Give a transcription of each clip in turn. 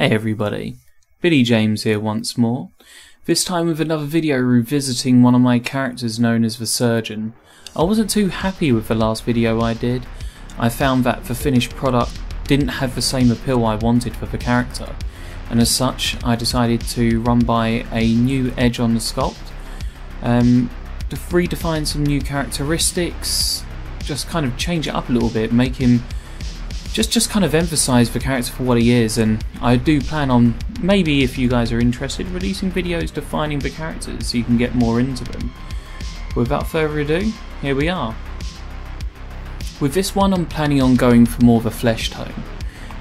Hey everybody, Billy James here once more. This time with another video revisiting one of my characters known as the Surgeon. I wasn't too happy with the last video I did. I found that the finished product didn't have the same appeal I wanted for the character, and as such I decided to run by a new edge on the sculpt, um, to redefine some new characteristics, just kind of change it up a little bit, make him just just kind of emphasize the character for what he is and I do plan on maybe if you guys are interested releasing videos defining the characters so you can get more into them. Without further ado, here we are. With this one I'm planning on going for more of a flesh tone.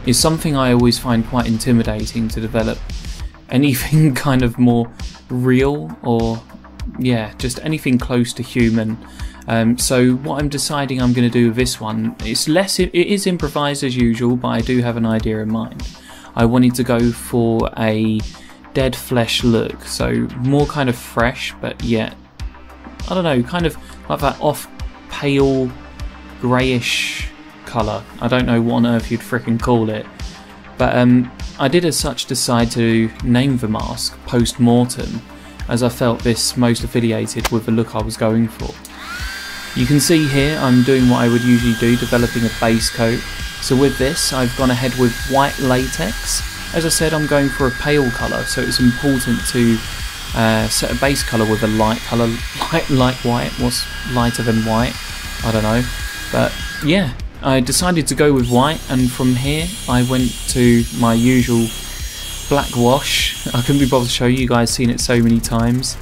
It's something I always find quite intimidating to develop anything kind of more real or yeah, just anything close to human um, so what I'm deciding I'm going to do with this one, it's less, it is improvised as usual, but I do have an idea in mind. I wanted to go for a dead flesh look, so more kind of fresh, but yet, I don't know, kind of like that off pale greyish colour. I don't know what on earth you'd fricking call it. But um, I did as such decide to name the mask post mortem, as I felt this most affiliated with the look I was going for. You can see here I'm doing what I would usually do, developing a base coat. So with this I've gone ahead with white latex. As I said I'm going for a pale colour so it's important to uh, set a base colour with a light colour, light like white, what's lighter than white, I don't know. But yeah, I decided to go with white and from here I went to my usual black wash. I couldn't be bothered to show you, you guys seen it so many times.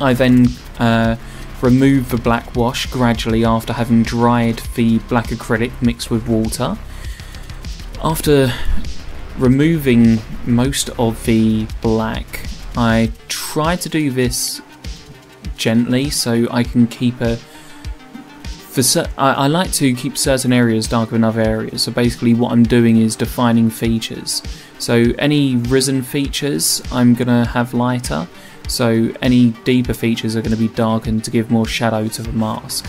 I then uh, Remove the black wash gradually after having dried the black acrylic mixed with water. After removing most of the black, I try to do this gently so I can keep a for I, I, like to keep certain areas darker than other areas. So basically, what I'm doing is defining features. So any risen features, I'm gonna have lighter, so any deeper features are going to be darkened to give more shadow to the mask.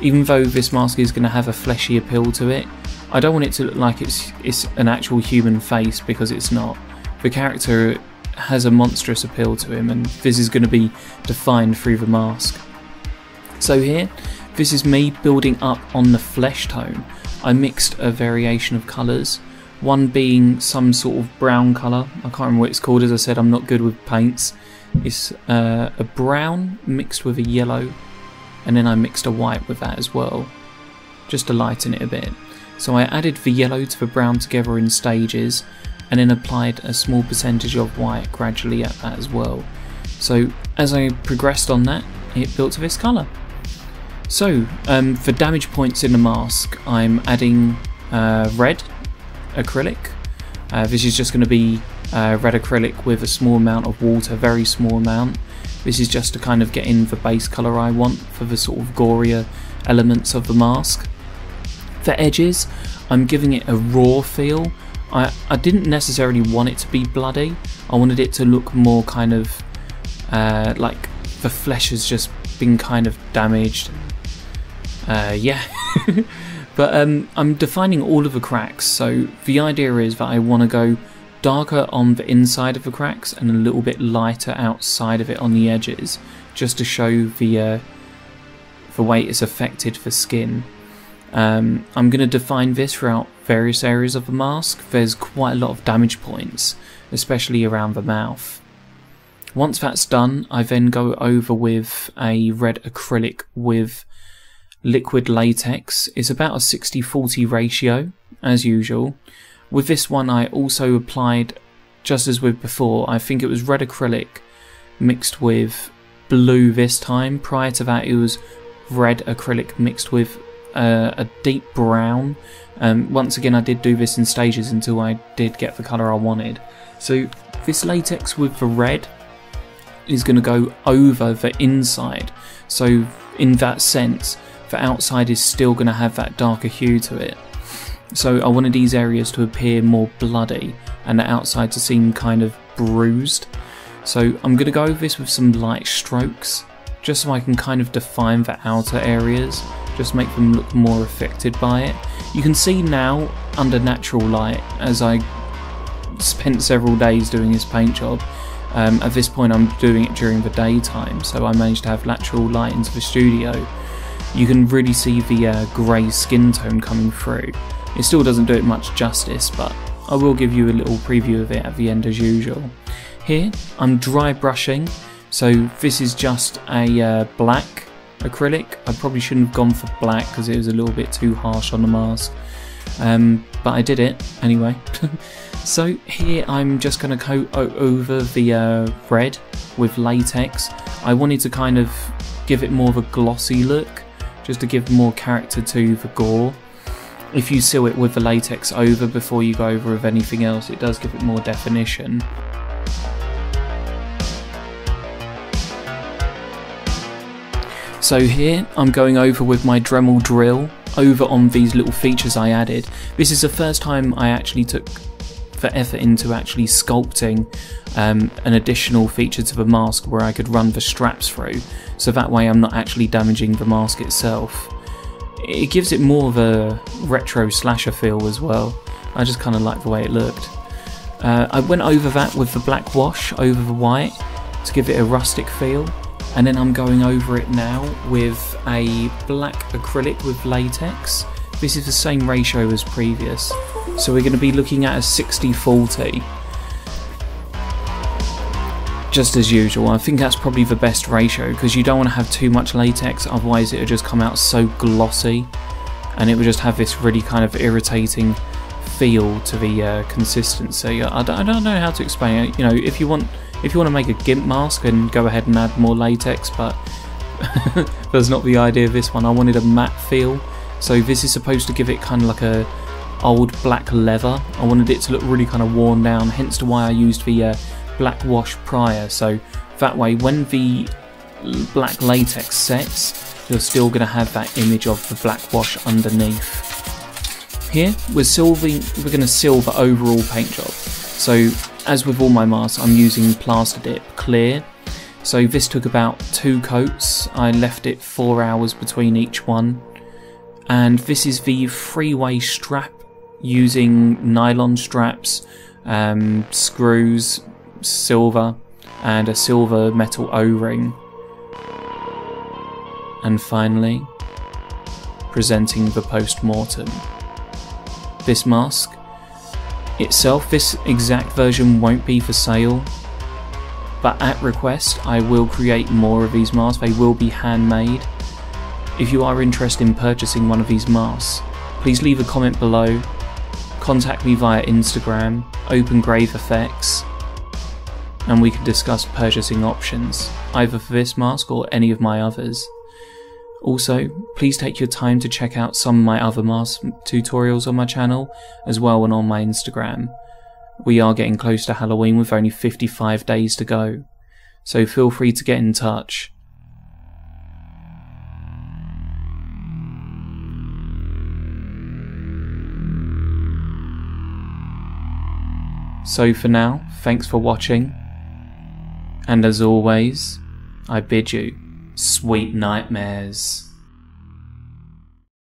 Even though this mask is going to have a fleshy appeal to it, I don't want it to look like it's, it's an actual human face because it's not. The character has a monstrous appeal to him and this is going to be defined through the mask. So here, this is me building up on the flesh tone. I mixed a variation of colours, one being some sort of brown colour, I can't remember what it's called as I said I'm not good with paints, it's uh, a brown mixed with a yellow, and then I mixed a white with that as well, just to lighten it a bit. So I added the yellow to the brown together in stages, and then applied a small percentage of white gradually at that as well. So as I progressed on that, it built to this colour. So um, for damage points in the mask, I'm adding uh, red acrylic. Uh, this is just going to be uh, red acrylic with a small amount of water, very small amount. This is just to kind of get in the base colour I want for the sort of gorier elements of the mask. For edges, I'm giving it a raw feel. I, I didn't necessarily want it to be bloody. I wanted it to look more kind of uh, like the flesh has just been kind of damaged. Uh, yeah. but um, I'm defining all of the cracks, so the idea is that I want to go darker on the inside of the cracks and a little bit lighter outside of it on the edges, just to show the uh, the way it's affected the skin. Um, I'm going to define this throughout various areas of the mask. There's quite a lot of damage points, especially around the mouth. Once that's done, I then go over with a red acrylic with liquid latex. It's about a 60-40 ratio, as usual. With this one I also applied, just as with before, I think it was red acrylic mixed with blue this time. Prior to that it was red acrylic mixed with uh, a deep brown. Um, once again I did do this in stages until I did get the colour I wanted. So this latex with the red is going to go over the inside. So in that sense, the outside is still going to have that darker hue to it. So I wanted these areas to appear more bloody and the outside to seem kind of bruised. So I'm going to go over this with some light strokes just so I can kind of define the outer areas, just make them look more affected by it. You can see now under natural light as I spent several days doing this paint job. Um, at this point, I'm doing it during the daytime, so I managed to have natural light into the studio. You can really see the uh, grey skin tone coming through. It still doesn't do it much justice, but I will give you a little preview of it at the end as usual. Here, I'm dry brushing, so this is just a uh, black acrylic. I probably shouldn't have gone for black because it was a little bit too harsh on the mask. Um, but I did it anyway. so here I'm just going to coat over the uh, red with latex. I wanted to kind of give it more of a glossy look, just to give more character to the gore. If you seal it with the latex over before you go over with anything else, it does give it more definition. So here I'm going over with my Dremel drill over on these little features I added. This is the first time I actually took the effort into actually sculpting um, an additional feature to the mask where I could run the straps through so that way I'm not actually damaging the mask itself. It gives it more of a retro slasher feel as well. I just kind of like the way it looked. Uh, I went over that with the black wash over the white to give it a rustic feel and then I'm going over it now with a black acrylic with latex. This is the same ratio as previous, so we're going to be looking at a 60-40. Just as usual, I think that's probably the best ratio because you don't want to have too much latex, otherwise it would just come out so glossy and it would just have this really kind of irritating feel to the uh, consistency. I don't, I don't know how to explain it. You know, if you want if you want to make a GIMP mask, then go ahead and add more latex, but that's not the idea of this one. I wanted a matte feel, so this is supposed to give it kind of like a old black leather. I wanted it to look really kind of worn down, hence to why I used the uh, black wash prior, so that way when the black latex sets, you're still going to have that image of the black wash underneath. Here, we're, silving, we're going to seal the overall paint job. So as with all my masks, I'm using Plastidip Clear. So this took about two coats. I left it four hours between each one. And this is the three-way strap using nylon straps, um, screws, silver, and a silver metal O-ring. And finally, presenting the post-mortem. This mask itself, this exact version won't be for sale, but at request I will create more of these masks, they will be handmade. If you are interested in purchasing one of these masks, please leave a comment below, contact me via Instagram, Open Grave Effects, and we can discuss purchasing options, either for this mask or any of my others. Also, please take your time to check out some of my other mask tutorials on my channel, as well and on my Instagram. We are getting close to Halloween with only 55 days to go, so feel free to get in touch. So for now, thanks for watching, and as always, I bid you sweet nightmares.